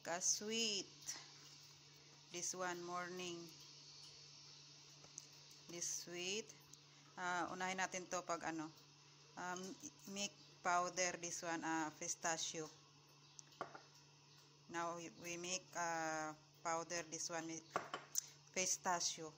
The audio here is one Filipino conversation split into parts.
make a sweet. This one morning. This sweet. Uh, unahin natin to pag ano. Um, make powder this one uh, pistachio. Now we make uh, powder this one pistachio.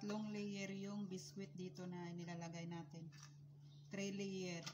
Tatlong layer yung biscuit dito na nilalagay natin. Three layer.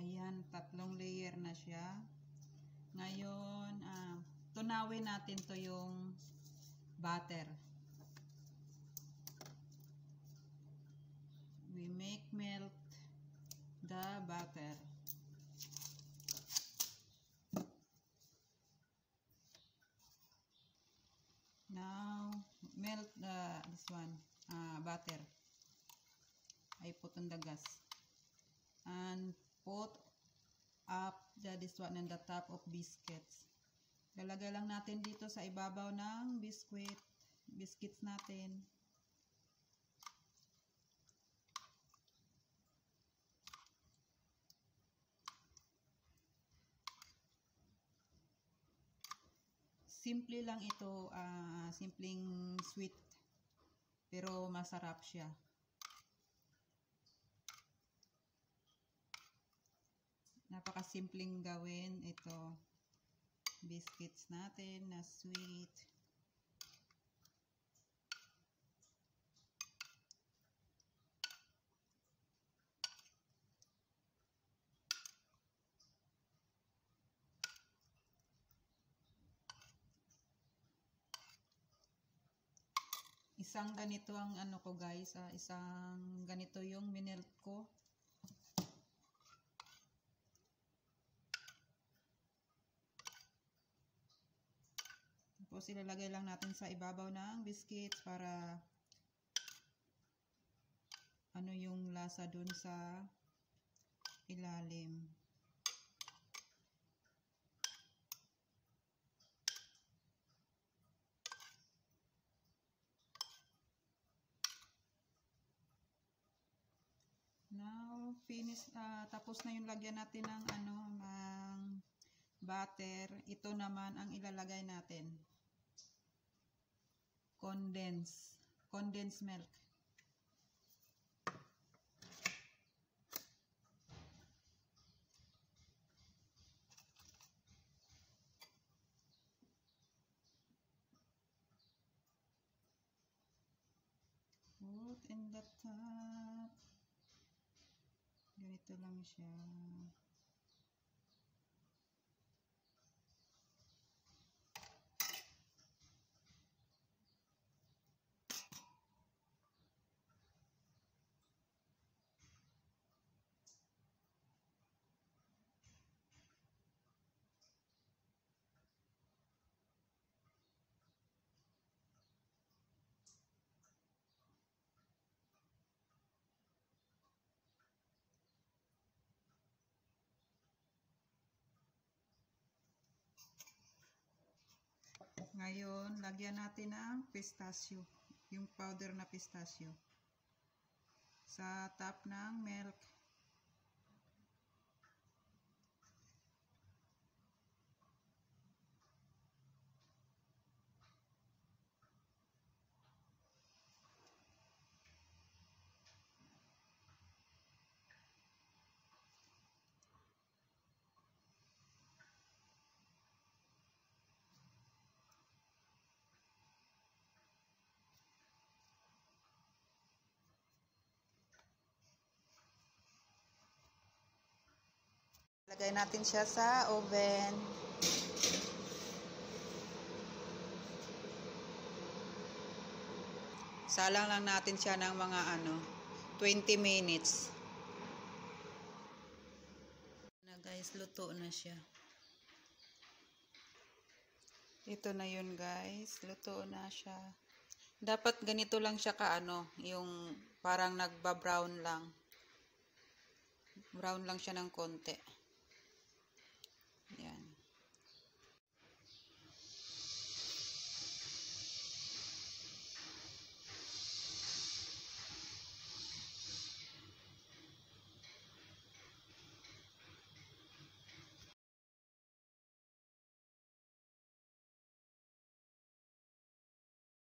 Ayan, tatlong layer na siya. Ngayon, ah, tunawin natin to yung butter. We make melt the butter. Now, melt the this one, uh, butter. I put on the gas. And this one on the top of biscuits. Lalagay lang natin dito sa ibabaw ng biscuit, biscuits natin. Simple lang ito, ah, simpleng sweet. Pero masarap siya. Napakasimpleng gawin ito. Biscuits natin na sweet. Isang ganito ang ano ko guys, ah, isang ganito yung minelt ko. Tapos ilalagay lang natin sa ibabaw ng biscuits para ano yung lasa dun sa ilalim. Now, finish, ah, tapos na yung lagyan natin ng ano, ng butter. Ito naman ang ilalagay natin. Condense. Condensed milk. Put in the top. Ganito lang siya. Ngayon, lagyan natin ng pistachio. Yung powder na pistachio. Sa top ng milk. Lagay natin siya sa oven. Salang lang natin siya ng mga ano, 20 minutes. Na guys, luto na siya. Ito na yun guys, luto na siya. Dapat ganito lang siya ka ano, yung parang nagba-brown lang. Brown lang siya ng konti.